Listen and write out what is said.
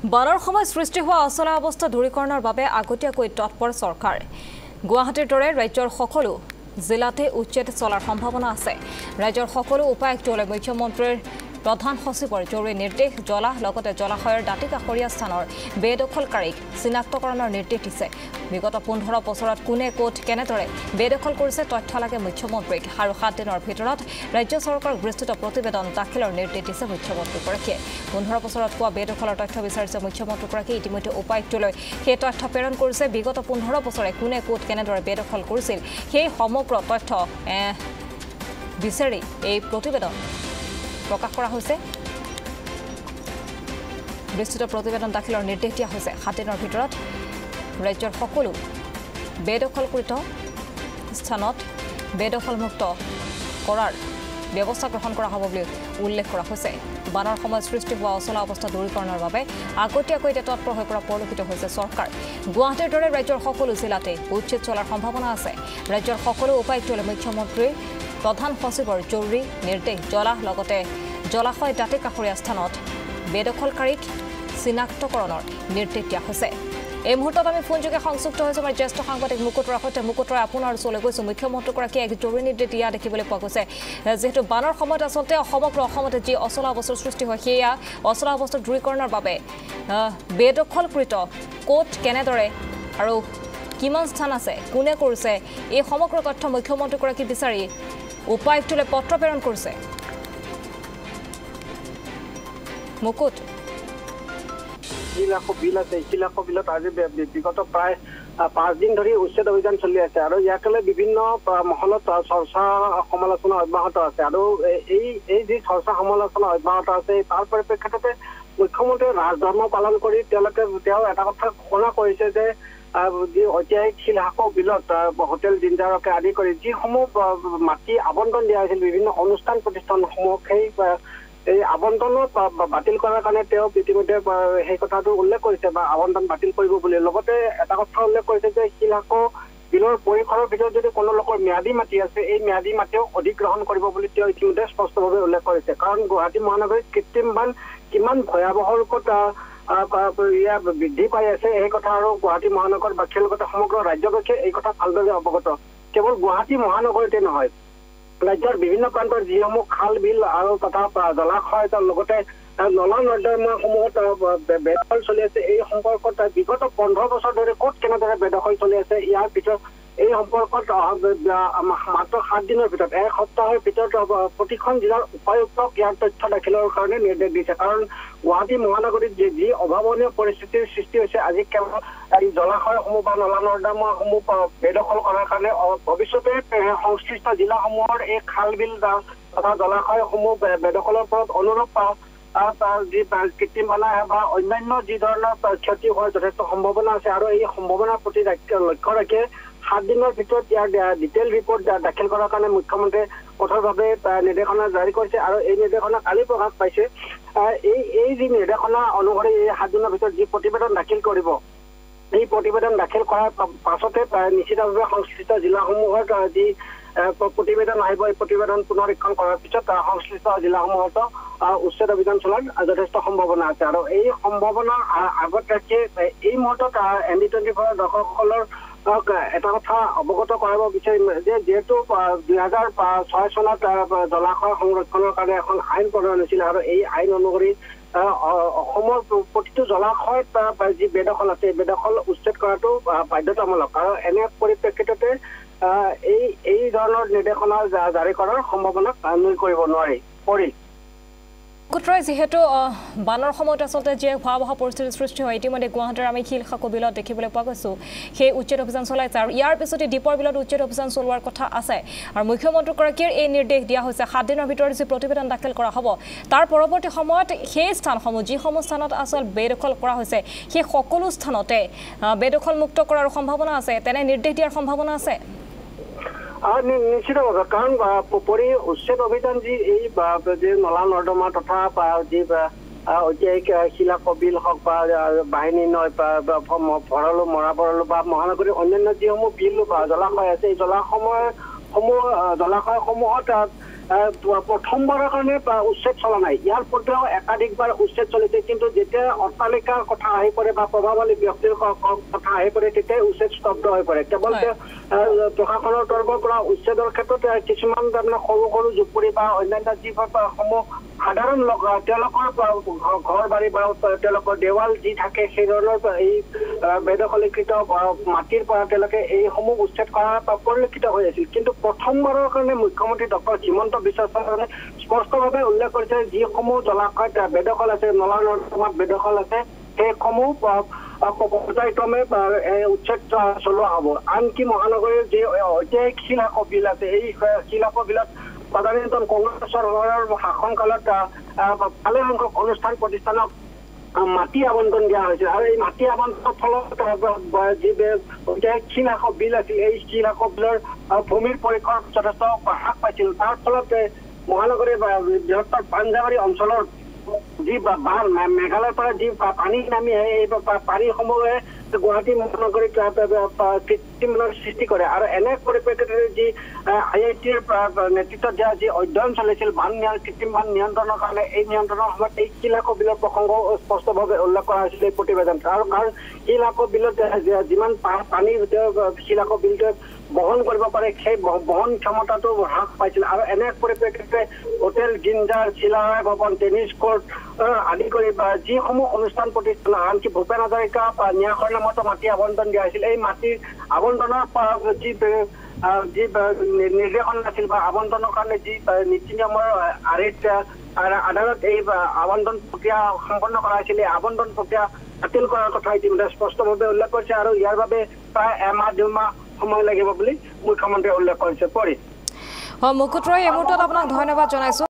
বানৰ সময়ত সৃষ্টি হোৱা অচলা অৱস্থা দূৰীকৰণৰ বাবে আগতীয়াকৈ তৎপৰ চৰকাৰ। গুৱাহাটীৰ দৰে ৰাজ্যৰ সকলো জিলাতে উচ্ছেদ চলাৰ সম্ভাৱনা আছে। ৰাজ্যৰ সকলো উপায়ুক্তলৈ মুখ্যমন্ত্ৰীৰ প্ৰধান সচিবৰ জৰুৰী নিৰ্দেশ জলাহ লগতে জলাশয়ৰ দাঁতি কাষৰীয়া স্থানৰ বেদখলকাৰীক চিনাক্তকৰণৰ নিৰ্দেশ দিছে। বিগত পোন্ধৰ বছৰত কোনে ক'ত কেনেদৰে বেদখল কৰিছে তথ্য লাগে মুখ্যমন্ত্ৰীক। আৰু সাত দিনৰ ভিতৰত ৰাজ্য চৰকাৰক বিস্তৃত প্ৰতিবেদন দাখিলৰ নিৰ্দেশ দিছে মুখ্যমন্ত্ৰীগৰাকীয়ে। পোন্ধৰ বছৰত হোৱা বেদখলৰ তথ্য বিচাৰিছে মুখ্যমন্ত্ৰীগৰাকীয়ে। ইতিমধ্যে উপায়ুক্তলৈ সেই তথ্য প্ৰেৰণ কৰিছে। বিগত পোন্ধৰ বছৰে কোনে ক'ত কেনেদৰে বেদখল কৰিছিল সেই সমগ্ৰ তথ্য বিচাৰি এই প্ৰতিবেদন প্ৰকাশ কৰা হৈছে। বিস্তৃত প্ৰতিবেদন দাখিলৰ নিৰ্দেশ দিয়া হৈছে। সাত দিনৰ ভিতৰত ৰাজ্যৰ সকলো বেদখলকৃত স্থানত বেদখলমুক্ত কৰাৰ ব্যৱস্থা গ্ৰহণ কৰা হ'ব বুলি উল্লেখ কৰা হৈছে। বানৰ সময়ত সৃষ্টি হোৱা অচলা অৱস্থা দূৰীকৰণৰ বাবে আগতীয়াকৈ এতিয়া তৎপৰ হৈ পৰা পৰিলক্ষিত হৈছে চৰকাৰ। গুৱাহাটীৰ দৰে ৰাজ্যৰ সকলো জিলাতে উচ্ছেদ চলাৰ সম্ভাৱনা আছে। ৰাজ্যৰ সকলো উপায়ুক্তলৈ মুখ্যমন্ত্ৰীৰ প্ৰধান সচিবৰ জৰুৰী নিৰ্দেশ জলাহ লগতে জলাশয় দাঁতি কাষৰীয়া স্থানত বেদখলকাৰীক চিনাক্তকৰণৰ নিৰ্দেশ দিয়া হৈছে। এই মুহূৰ্তত আমি ফোনযোগে সংযুক্ত হৈছোঁ আমাৰ জ্যেষ্ঠ সাংবাদিক মুকুটৰ সৈতে। মুকুটৰ আপোনাৰ ওচৰলৈ গৈছোঁ। মুখ্যমন্ত্ৰীগৰাকীয়ে এক জৰুৰী নিৰ্দেশ দিয়া দেখিবলৈ পোৱা গৈছে। যিহেতু বানৰ সময়ত আচলতে সমগ্ৰ অসমতে যি অচলা অৱস্থাৰ সৃষ্টি হয় সেয়া অচলা অৱস্থা দূৰীকৰণৰ বাবে বেদখলকৃত ক'ত কেনেদৰে আৰু কিমান স্থান আছে কোনে কৰিছে এই সমগ্ৰ তথ্য মুখ্যমন্ত্ৰীগৰাকী বিচাৰি উপায়ুক্তলৈ পত্ৰ প্ৰেৰণ কৰিছে। মুকুট। যিলাখো বিল আছে সিলাখো বিলত আজি বিগত প্ৰায় পাঁচদিন ধৰি উচ্ছেদ অভিযান চলি আছে আৰু ইয়াকে লৈ বিভিন্ন মহলত চৰ্চা সমালোচনা অব্যাহত আছে আৰু এই এই যি চৰ্চা সমালোচনা অব্যাহত আছে তাৰ পৰিপ্ৰেক্ষিততে মুখ্যমন্ত্ৰীয়ে ৰাজধৰ্ম পালন কৰি তেওঁলোকে তেওঁ এটা কথা ঘোষণা কৰিছে যে যি ঐতিহাসিক শিলহাসক বিলত হোটেল জিঞ্জাৰকে আদি কৰি যিসমূহ মাটি আবণ্টন দিয়া হৈছিল বিভিন্ন অনুষ্ঠান প্ৰতিষ্ঠানসমূহক সেই এই আবণ্টনো বাতিল কৰাৰ কাৰণে তেওঁ ইতিমধ্যে সেই কথাটো উল্লেখ কৰিছে বা আবণ্টন বাতিল কৰিব বুলি। লগতে এটা কথা উল্লেখ কৰিছে যে শিলাকো বিলৰ পৰিসৰৰ ভিতৰত যদি কোনো লোকৰ ম্যাদী মাটি আছে এই ম্যাদী মাটিও অধিগ্ৰহণ কৰিব বুলি তেওঁ ইতিমধ্যে স্পষ্টভাৱে উল্লেখ কৰিছে। কাৰণ গুৱাহাটী মহানগৰীত কৃত্ৰিম বান কিমান ভয়াৱহ ৰূপত ইয়াৰ বৃদ্ধি পাই আছে এই কথা আৰু গুৱাহাটী মহানগৰ বাসীৰ লগতে সমগ্ৰ ৰাজ্যবাসীয়ে এই কথা ভালদৰে অৱগত। কেৱল গুৱাহাটী মহানগৰীতে নহয় ৰাজ্যৰ বিভিন্ন প্ৰান্তৰ যিসমূহ খাল বিল আৰু তথা জলাশয় তাৰ লগতে নলা নৰ্দমাসমূহত বেদখল চলি আছে। এই সম্পৰ্কত বিগত পোন্ধৰ বছৰ ধৰি ক'ত কেনেদৰে বেদখল চলি আছে ইয়াৰ ভিতৰত এই সম্পৰ্কত মাত্ৰ সাত দিনৰ ভিতৰত এক সপ্তাহৰ ভিতৰত প্ৰতিখন জিলাৰ উপায়ুক্তক ইয়াৰ তথ্য দাখিলৰ কাৰণে নিৰ্দেশ দিছে। কাৰণ গুৱাহাটী মহানগৰীত যি যি অভাৱনীয় পৰিস্থিতিৰ সৃষ্টি হৈছে আজি কেৱল এই জলাশয়সমূহ বা নলা নৰ্দমাসমূহ বেদখল কৰাৰ কাৰণে ভৱিষ্যতে সংশ্লিষ্ট জিলাসমূহৰ এই খাল বিল তথা জলাশয়সমূহ বেদখলৰ ওপৰত অনুৰূপ যি কৃত্ৰিম বানা বা অন্যান্য যি ধৰণৰ ক্ষতি হোৱাৰ যথেষ্ট সম্ভাৱনা আছে। আৰু এই সম্ভাৱনাৰ প্ৰতি লক্ষ্য ৰাখি সাত দিনৰ ভিতৰত ইয়াৰ ডিটেইল ৰিপৰ্ট দাখিল কৰাৰ কাৰণে মুখ্যমন্ত্ৰীয়ে কঠোৰভাৱে নিৰ্দেশনা জাৰি কৰিছে আৰু এই নিৰ্দেশনা কালি প্ৰকাশ পাইছে। এই এই যি নিৰ্দেশনা অনুসৰি এই সাত দিনৰ ভিতৰত যি প্ৰতিবেদন দাখিল কৰিব এই প্ৰতিবেদন দাখিল কৰাৰ পাছতে নিশ্চিতভাৱে সংশ্লিষ্ট জিলাসমূহত যি প্ৰতিবেদন আহিব এই প্ৰতিবেদন পুনৰীক্ষণ কৰাৰ পিছত সংশ্লিষ্ট জিলাসমূহতো উচ্ছেদ অভিযান চলাৰ যথেষ্ট সম্ভাৱনা আছে। আৰু এই সম্ভাৱনা আগত ৰাখি এই মুহূৰ্তত এন ডি টুৱেণ্টি ফ'ৰ দৰ্শকসকলৰ এটা কথা অৱগত কৰাব বিচাৰিম যে যিহেতু দুই হাজাৰ ছয় চনত জলাশয় সংৰক্ষণৰ কাৰণে এখন আইন প্ৰণয়ন হৈছিল আৰু এই আইন অনুসৰি অসমৰ প্ৰতিটো জলাশয়ত যি বেদখল আছে এই বেদখল উচ্ছেদ কৰাটো বাধ্যতামূলক। আৰু এনে পৰিপ্ৰেক্ষিততে এই এই ধৰণৰ নিৰ্দেশনা জাৰি কৰাৰ সম্ভাৱনা নুই কৰিব নোৱাৰি পৰিল। মুকুটৰাই যিহেতু বানৰ সময়ত আচলতে যি ভয়াৱহ পৰিস্থিতিৰ সৃষ্টি হয় ইতিমধ্যে গুৱাহাটীৰ আমি শিলশাকু বিলত দেখিবলৈ পোৱা গৈছোঁ। সেই উচ্ছেদ অভিযান চলাইছে আৰু ইয়াৰ পিছতে দীপৰ বিলত উচ্ছেদ অভিযান চলোৱাৰ কথা আছে। আৰু মুখ্যমন্ত্ৰীগৰাকীৰ এই নিৰ্দেশ দিয়া হৈছে সাত দিনৰ ভিতৰত যি প্ৰতিবেদন দাখিল কৰা হ'ব তাৰ পৰৱৰ্তী সময়ত সেই স্থানসমূহ যিসমূহ স্থানত আচল বেদখল কৰা হৈছে সেই সকলো স্থানতে বেদখলমুক্ত কৰাৰ সম্ভাৱনা আছে। তেনে নিৰ্দেশ দিয়াৰ সম্ভাৱনা আছে? নিশ্চিতভাৱে কাৰণ পৰি উচ্ছেদ অভিযান যি এই যি নলা নৰ্দমা তথা যি ঐতিহাসিক শিলা কবিল হওক বা বাহিনী নয় বা ভঁৰালো মৰা ভঁৰালো বা মহানগৰীৰ অন্যান্য যিসমূহ বিল বা জলাশয় আছে এই জলাশয় সমূহ জলাশয়সমূহত প্ৰথমবাৰৰ কাৰণে উচ্ছেদ চলা নাই। ইয়াৰ পূৰ্বেও একাধিকবাৰ উচ্ছেদ চলিছে কিন্তু যেতিয়া অট্টালিকাৰ কথা আহি পৰে বা প্ৰভাৱশালী ব্যক্তিৰ কথা আহি পৰে তেতিয়াই উচ্ছেদ স্তব্ধ হৈ পৰে। কেৱল প্ৰশাসনৰ তৰফৰ পৰা উচ্ছেদৰ ক্ষেত্ৰত কিছুমান তাৰমানে সৰু সৰু জুপুৰি বা অন্যান্য যিবোৰ আহ, সমূহ সাধাৰণ লোক তেওঁলোকৰ ঘৰ বাৰী বা তেওঁলোকৰ দেৱাল যি থাকে সেই ধৰণৰ এই বেদখলীকৃত মাটিৰ পৰা তেওঁলোকে এইসমূহ উচ্ছেদ কৰা পৰিলক্ষিত হৈ আছিল। কিন্তু প্ৰথমবাৰৰ কাৰণে মুখ্যমন্ত্ৰী ডক্টৰ হিমন্ত বিশ্ব শৰ্মাই স্পষ্টভাৱে উল্লেখ কৰিছে যিসমূহ জলাশয়ত বেদখল আছে নলা নৰ্দমাত বেদখল আছে সেইসমূহ পৰ্যায়ক্ৰমে উচ্ছেদ চলোৱা হ'ব। আনকি মহানগৰীৰ যি ঐতিহাসিক শিলাক বিল আছে এই বিলত তদানীন্তন কংগ্ৰেছ চৰকাৰৰ শাসনকালত আহ, আহ, ভালেসংখ্যক অনুষ্ঠান প্ৰতিষ্ঠানক মাটি আবণ্টন দিয়া হৈছিল আৰু এই মাটি আবণ্টনৰ ফলত যি শিলাক বিল আছিল এই শিলাক বিলৰ ভূমিৰ পৰিসৰ যথেষ্ট হ্ৰাস পাইছিল। তাৰ ফলত মহানগৰীৰ বৃহত্তৰ পাঞ্জাবাৰী অঞ্চলৰ যি মেঘালয়ৰ পৰা যি পানী নামি আহে এই পানীসমূহে গুৱাহাটী মহানগৰীত বানৰ সৃষ্টি কৰে। আৰু এনে পৰিপ্ৰেক্ষিতত যি আই আই টিৰ নেতৃত্বত দিয়া যি অধ্যয়ন চলিছিল বান কৃত্ৰিম বান নিয়ন্ত্ৰণৰ কাৰণে এই নিয়ন্ত্ৰণৰ সময়ত এই শিলাকো বিলৰ প্ৰসংগ স্পষ্টভাৱে উল্লেখ কৰা হৈছিল এই প্ৰতিবেদন। আৰু কাৰণ শিলাকো বিলত যিমান পানী শিলাকো বিলটোৱে বহন কৰিব পাৰে সেই বহ- বহন ক্ষমতাটো হ্ৰাস পাইছিল। আৰু এনে পৰিপ্ৰেক্ষিততে hotel Ginger Chilarai Bhawan tennis court আদি কৰি বা যিসমূহ অনুষ্ঠান প্ৰতিষ্ঠান আনকি ভূপেন হাজৰিকা ন্যাসৰ নামতো মাটি আবণ্টন দিয়া হৈছিল। এই মাটিৰ আবণ্টনৰ পৰা যি যি নিৰ্দেশনা আছিল বা আবণ্টনৰ কাৰণে যি নীতি নিয়মৰ আহ, আৰ্হিত আহ, আ- আদালত এই আহ, আবণ্টন প্ৰক্ৰিয়া সম্পন্ন কৰা হৈছিল এই আবণ্টন প্ৰক্ৰিয়া বাতিল কৰাৰ কথা ইতিমধ্যে স্পষ্টভাৱে উল্লেখ কৰিছে আৰু ইয়াৰ বাবে প্ৰায় এমাহ দুমাহ সময় লাগিব বুলি মুখ্যমন্ত্ৰীয়ে উল্লেখ কৰিছে। পৰি। মুকুট ৰয় এই মুহূৰ্তত আপোনাক ধন্যবাদ জনাইছোঁ।